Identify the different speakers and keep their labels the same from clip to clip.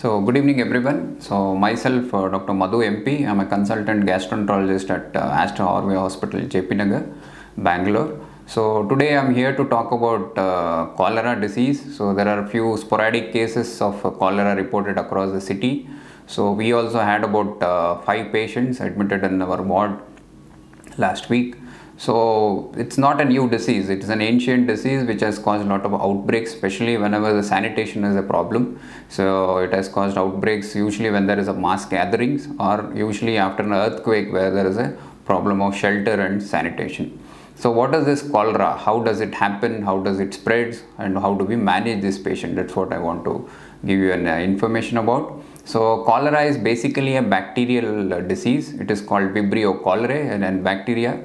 Speaker 1: So, good evening everyone. So, myself, uh, Dr. Madhu MP, I'm a consultant gastroenterologist at uh, Aster RV Hospital, JP Nagar, Bangalore. So, today I'm here to talk about uh, cholera disease. So, there are a few sporadic cases of uh, cholera reported across the city. So, we also had about uh, five patients admitted in our ward last week. So it's not a new disease, it's an ancient disease which has caused a lot of outbreaks, especially whenever the sanitation is a problem. So it has caused outbreaks usually when there is a mass gatherings or usually after an earthquake where there is a problem of shelter and sanitation. So what is this cholera? How does it happen? How does it spread? And how do we manage this patient? That's what I want to give you an uh, information about. So cholera is basically a bacterial uh, disease. It is called Vibrio cholerae and, and bacteria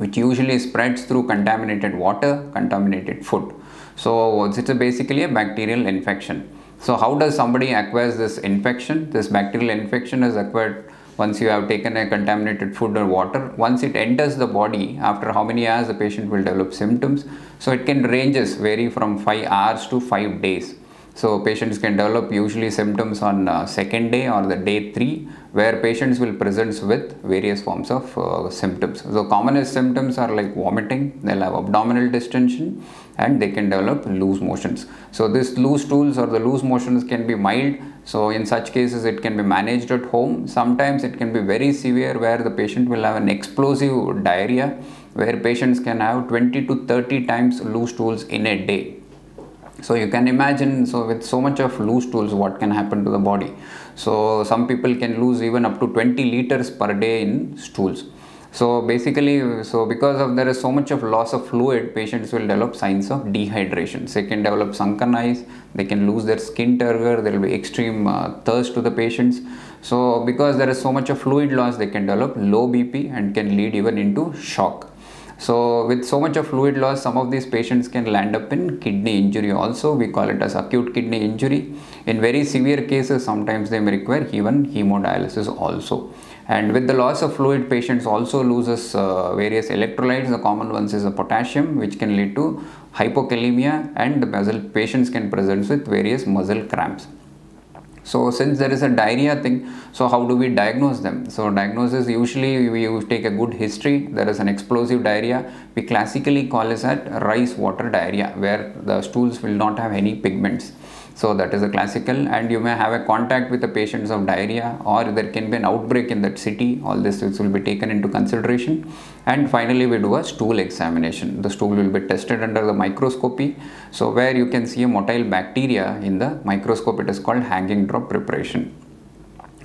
Speaker 1: which usually spreads through contaminated water, contaminated food. So it's a basically a bacterial infection. So how does somebody acquires this infection? This bacterial infection is acquired once you have taken a contaminated food or water. Once it enters the body, after how many hours the patient will develop symptoms. So it can ranges vary from 5 hours to 5 days. So patients can develop usually symptoms on uh, second day or the day 3 where patients will present with various forms of uh, symptoms. So commonest symptoms are like vomiting, they'll have abdominal distension and they can develop loose motions. So this loose stools or the loose motions can be mild. So in such cases it can be managed at home. Sometimes it can be very severe where the patient will have an explosive diarrhea where patients can have 20 to 30 times loose stools in a day so you can imagine so with so much of loose stools what can happen to the body? So some people can lose even up to 20 liters per day in stools. So basically so because of there is so much of loss of fluid patients will develop signs of dehydration. They can develop sunken eyes they can lose their skin turgor there will be extreme uh, thirst to the patients. So because there is so much of fluid loss they can develop low bp and can lead even into shock so with so much of fluid loss, some of these patients can land up in kidney injury also. We call it as acute kidney injury. In very severe cases, sometimes they may require even hemodialysis also. And with the loss of fluid, patients also loses uh, various electrolytes. The common ones is the potassium, which can lead to hypokalemia and the patients can present with various muscle cramps. So since there is a diarrhea thing, so how do we diagnose them? So diagnosis usually we take a good history. There is an explosive diarrhea. We classically call this at rice water diarrhea where the stools will not have any pigments. So that is a classical and you may have a contact with the patients of diarrhea or there can be an outbreak in that city. All this will be taken into consideration. And finally we do a stool examination. The stool will be tested under the microscopy. So where you can see a motile bacteria in the microscope it is called hanging drop preparation.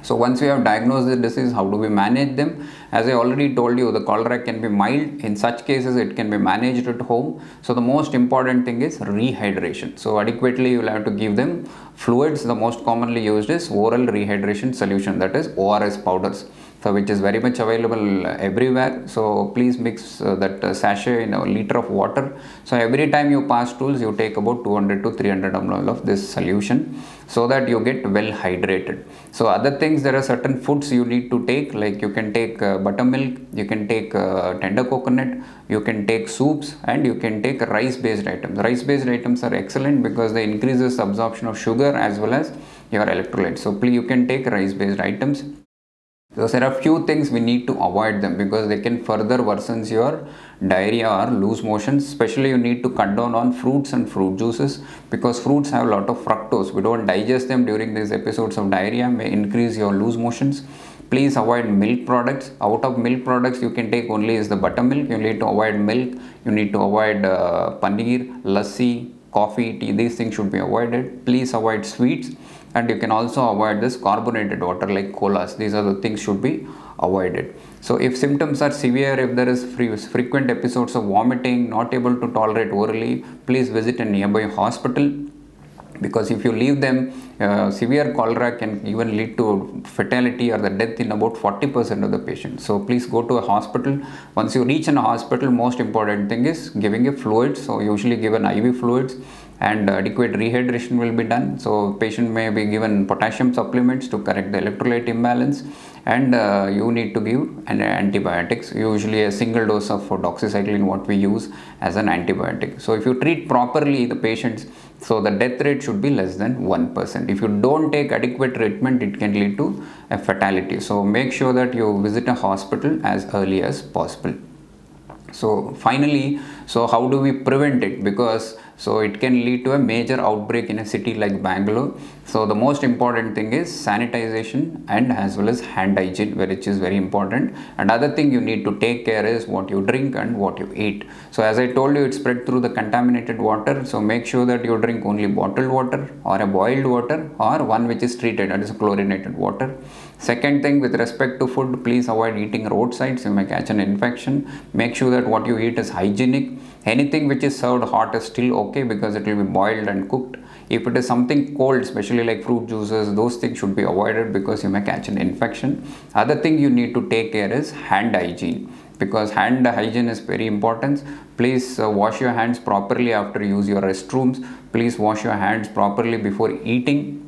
Speaker 1: So once we have diagnosed the disease, how do we manage them? As I already told you, the cholera can be mild. In such cases, it can be managed at home. So the most important thing is rehydration. So adequately, you will have to give them fluids. The most commonly used is oral rehydration solution, that is ORS powders. So which is very much available everywhere. So please mix uh, that uh, sachet in a liter of water. So every time you pass stools, you take about 200 to 300 ml of this solution so that you get well hydrated. So other things, there are certain foods you need to take like you can take uh, buttermilk, you can take uh, tender coconut, you can take soups and you can take rice based items. Rice based items are excellent because they increases absorption of sugar as well as your electrolytes. So please you can take rice based items. There are a few things we need to avoid them because they can further worsens your diarrhea or loose motions. Especially you need to cut down on fruits and fruit juices because fruits have a lot of fructose. We don't digest them during these episodes of diarrhea may increase your loose motions. Please avoid milk products. Out of milk products you can take only is the buttermilk. You need to avoid milk. You need to avoid uh, paneer, lassi, coffee, tea. These things should be avoided. Please avoid sweets and you can also avoid this carbonated water like colas. These are the things should be avoided. So if symptoms are severe if there is frequent episodes of vomiting not able to tolerate orally please visit a nearby hospital. Because if you leave them uh, severe cholera can even lead to fatality or the death in about 40% of the patients. So please go to a hospital. Once you reach in a hospital most important thing is giving a fluid. So usually given iv fluids and adequate rehydration will be done. So patient may be given potassium supplements to correct the electrolyte imbalance and uh, you need to give an antibiotics usually a single dose of doxycycline what we use as an antibiotic. So if you treat properly the patients So the death rate should be less than 1%. If you don't take adequate treatment, it can lead to a fatality. So make sure that you visit a hospital as early as possible. So finally, so how do we prevent it? Because so it can lead to a major outbreak in a city like Bangalore. So the most important thing is sanitization and as well as hand hygiene, which is very important. Another thing you need to take care is what you drink and what you eat. So as I told you, it spread through the contaminated water. So make sure that you drink only bottled water or a boiled water or one which is treated, that is chlorinated water. Second thing with respect to food, please avoid eating roadsides. You may catch an infection. Make sure that what you eat is hygienic anything which is served hot is still okay because it will be boiled and cooked. If it is something cold especially like fruit juices those things should be avoided because you may catch an infection. Other thing you need to take care is hand hygiene because hand hygiene is very important. Please uh, wash your hands properly after use your restrooms. Please wash your hands properly before eating.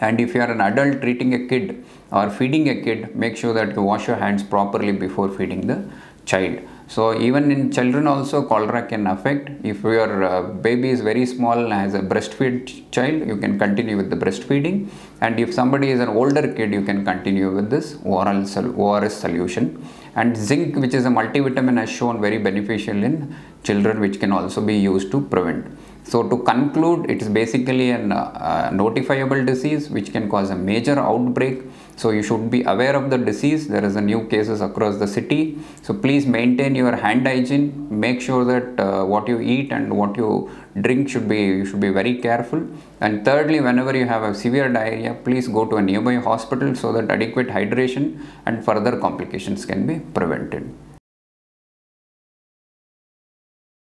Speaker 1: And if you are an adult treating a kid or feeding a kid make sure that you wash your hands properly before feeding the child so even in children also cholera can affect. If your uh, baby is very small as a breastfeed child, you can continue with the breastfeeding. And if somebody is an older kid, you can continue with this oral ORS solution. And zinc, which is a multivitamin, has shown very beneficial in children, which can also be used to prevent. So to conclude, it is basically a uh, notifiable disease which can cause a major outbreak so you should be aware of the disease. There is a new cases across the city. So please maintain your hand hygiene. Make sure that uh, what you eat and what you drink should be you should be very careful. And thirdly, whenever you have a severe diarrhea, please go to a nearby hospital so that adequate hydration and further complications can be prevented.